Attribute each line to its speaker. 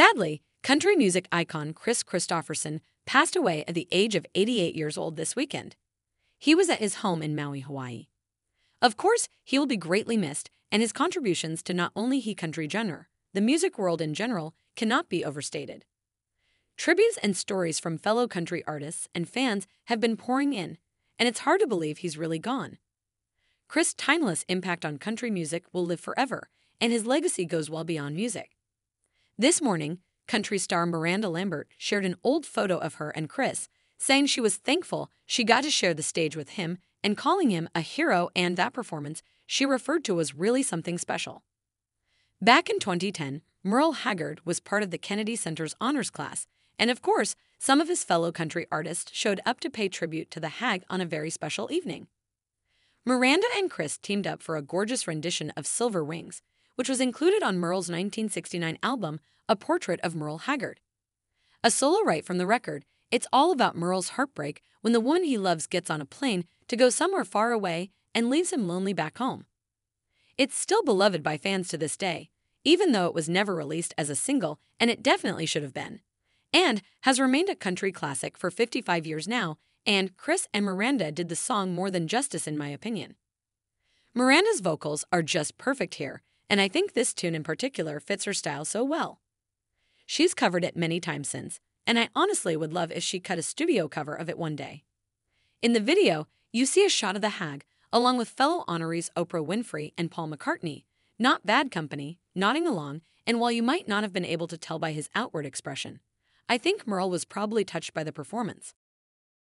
Speaker 1: Sadly, country music icon Kris Kristofferson passed away at the age of 88 years old this weekend. He was at his home in Maui, Hawaii. Of course, he will be greatly missed, and his contributions to not only he country genre, the music world in general, cannot be overstated. Tributes and stories from fellow country artists and fans have been pouring in, and it's hard to believe he's really gone. Kris' timeless impact on country music will live forever, and his legacy goes well beyond music. This morning, country star Miranda Lambert shared an old photo of her and Kris, saying she was thankful she got to share the stage with him and calling him a hero and that performance she referred to as really something special. Back in 2010, Merle Haggard was part of the Kennedy Center's honors class and of course, some of his fellow country artists showed up to pay tribute to the hag on a very special evening. Miranda and Kris teamed up for a gorgeous rendition of Silver Wings, which was included on Merle's 1969 album, A Portrait of Merle Haggard. A solo write from the record, it's all about Merle's heartbreak when the one he loves gets on a plane to go somewhere far away and leaves him lonely back home. It's still beloved by fans to this day, even though it was never released as a single, and it definitely should have been and has remained a country classic for 55 years now, and Kris and Miranda did the song more than justice in my opinion. Miranda's vocals are just perfect here, and I think this tune in particular fits her style so well. She's covered it many times since, and I honestly would love if she cut a studio cover of it one day. In the video, you see a shot of the hag, along with fellow honorees Oprah Winfrey and Paul McCartney, not bad company, nodding along, and while you might not have been able to tell by his outward expression, I think Merle was probably touched by the performance.